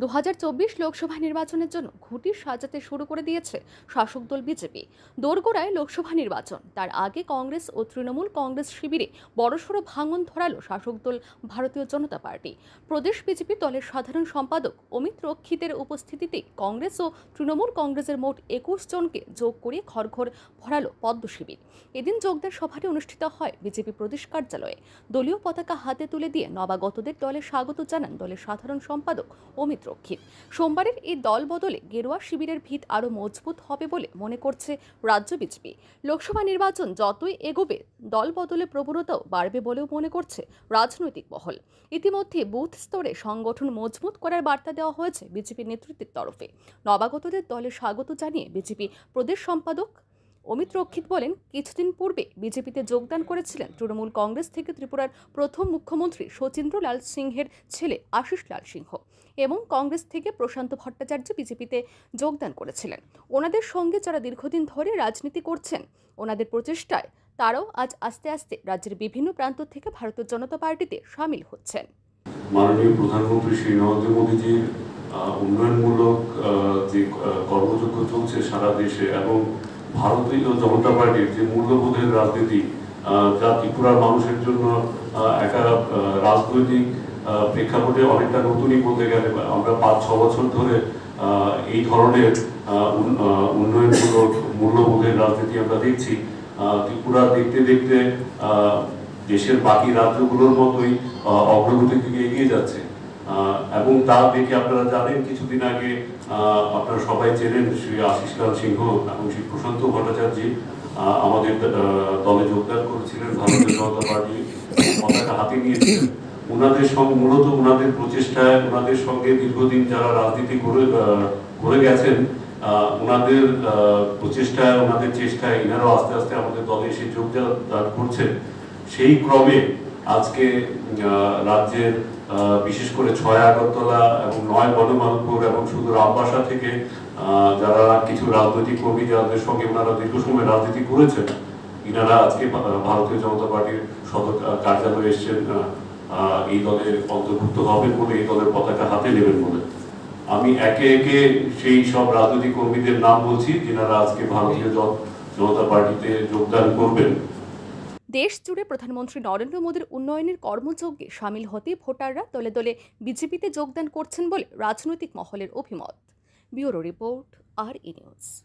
দু হাজার চব্বিশ লোকসভা নির্বাচনের জন্য ঘুঁটি সাজাতে শুরু করে দিয়েছে শাসক দল বিজেপি। দোরগোড়ায় লোকসভা নির্বাচন, তার আগে কংগ্রেস ও তৃণমূল কংগ্রেস শিবিরে বড়সড় ভাঙন ধরালো শাসক দল ভারতীয় জনতা পার্টি। প্রদেশ বিজেপি দলের সাধারণ সম্পাদক অমিত রক্ষিতের উপস্থিতিতে কংগ্রেস ও তৃণমূল কংগ্রেসের মোট একুশ জনকে যোগ করে ঘরঘর ভরালো পদ্ম শিবির। এদিন যোগদান সভাটি অনুষ্ঠিত হয় বিজেপি প্রদেশ কার্যালয়ে। দলীয় পতাকা হাতে তুলে দিয়ে নবাগতদের দলে স্বাগত জানান দলের সাধারণ সম্পাদক অমিত রক্ষিত সোমবারের এই দল বদলে গেরুয়া শিবিরের ভিত আরও মজবুত হবে বলে মনে করছে রাজ্য বিজেপি। লোকসভা নির্বাচন যতই এগোবে দল বদলে প্রবণতাও বাড়বে বলেও মনে করছে রাজনৈতিক মহল। ইতিমধ্যে বুথ স্তরে সংগঠন মজবুত করার বার্তা দেওয়া হয়েছে বিজেপি নেতৃত্বের তরফে। নবাগতদের দলে স্বাগত জানিয়ে বিজেপি প্রদেশ সম্পাদক অমিত রক্ষিত বলেন, কিছুদিন পূর্বে বিজেপিতে যোগদান করেছিলেন তৃণমূল কংগ্রেস থেকে ত্রিপুরার প্রথম মুখ্যমন্ত্রী শচীন্দ্র লাল সিংহের ছেলে আশিস লাল সিংহ এবং কংগ্রেস থেকে প্রশান্ত ভট্টাচার্য বিজেপিতে যোগদান করেছিলেন। ওনাদের সঙ্গে যারা দীর্ঘদিন ধরে রাজনীতি করছেন, ওনাদের প্রচেষ্টায় তারাও আজ আস্তে আস্তে রাজ্যের বিভিন্ন প্রান্ত থেকে ভারতীয় জনতা পার্টিতে সামিল হচ্ছেন। মাননীয় প্রধানমন্ত্রী শ্রী নরেন্দ্র মোদীজির উন্নয়নমূলক যে কর্মযজ্ঞ চলছে সারা দেশে এবং ভারতীয় জনতা পার্টির যে মূল্যবোধের রাজনীতি যা ত্রিপুরার মানুষের জন্য একটা রাজনৈতিক প্রেক্ষাপটে অনেকটা নতুনই বলতে গেলে আমরা পাঁচ, ছ বছর ধরে এই ধরনের উন্নয়নমূলক মূল্যবোধের রাজনীতি আমরা দেখছি। ত্রিপুরা দেখতে দেখতে দেশের বাকি রাজ্যগুলোর মতোই অগ্রগতির দিকে এগিয়ে যাচ্ছে। এবং তা দেখে আপনারা জানেন, কিছুদিন আগে আপনারা সবাই চেনেন শ্রী আশিস লাল সিংহ এবং শ্রী প্রশান্ত ভট্টাচার্য আমাদের দলে যোগদান করেছিলেন, ভারতীয় জনতা পার্টি পতাকা হাতে নিয়েছিলেন। ওনাদের সঙ্গে, মূলত ওনাদের প্রচেষ্টায় ওনাদের সঙ্গে দীর্ঘদিন যারা রাজনীতি করে করে গেছেন ওনাদের প্রচেষ্টায় ওনাদের চেষ্টায় এনারাও আস্তে আস্তে আমাদের দলে এসে যোগদান করছেন। সেই ক্রমে আজকে রাজ্যের বিশেষ করে ছয় আগরতলা এবং নয় বনমালপুর এবং শুধু রামবাসা থেকে যারা কিছু রাজনৈতিক কর্মী যাদের সঙ্গে ওনারা দীর্ঘ সময় রাজনীতি করেছেন, ইনারা আজকে ভারতীয় জনতা পার্টির সদর কার্যালয়ে এসছেন এই দলের অন্তর্ভুক্ত হবেন বলে, এই দলের পতাকা হাতে নেবেন বলে। আমি একে একে সেই সব রাজনৈতিক কর্মীদের নাম বলছি, যিনারা আজকে ভারতীয় জন- জনতা পার্টিতে যোগদান করবেন। দেশ জুড়ে প্রধানমন্ত্রী নরেন্দ্র মোদীর উন্নয়নের কর্মযজ্ঞে সামিল হতে ভোটাররা দলে দলে বিজেপিতে যোগদান করছেন বলে রাজনৈতিক মহলের অভিমত। ব্যুরো রিপোর্ট, আর ই নিউজ।